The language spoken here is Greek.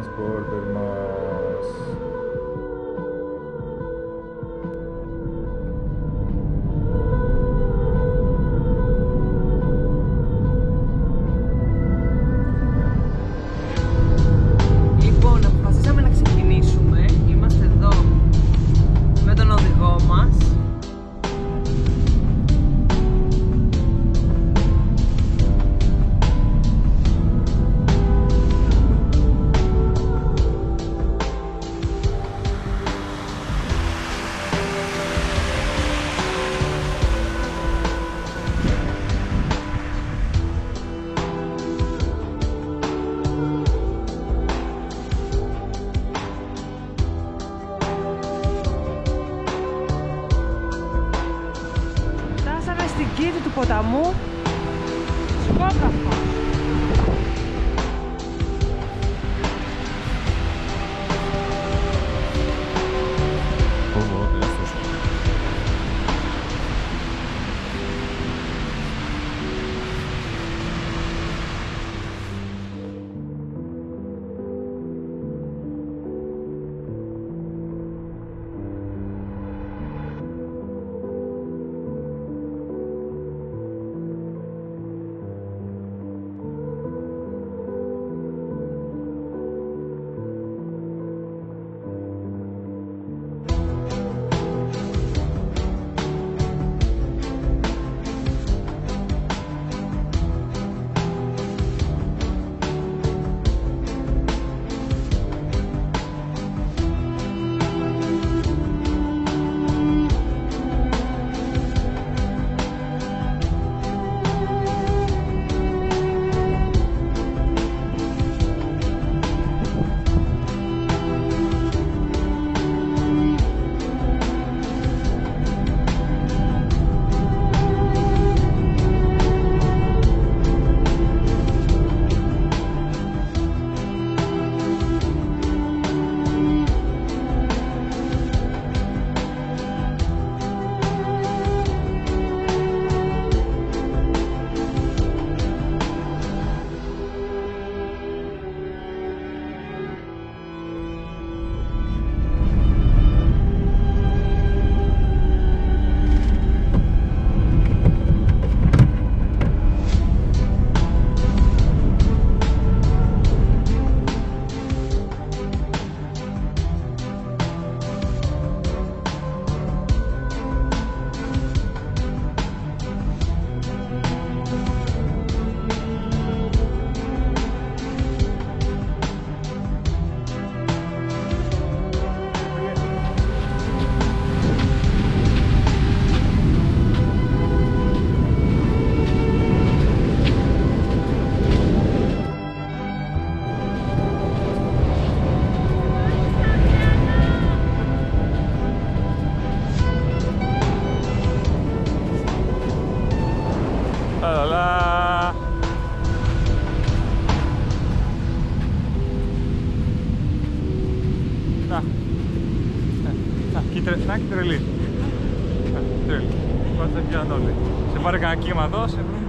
transporte más. Κήτη του ποταμού Σκόκαφο. Να, και τρε- να και τρελή. Να, Τρελή. Πάτε πιάνουν όλοι. Σε πάρει κανένα κύμα εδώ, σε βρουν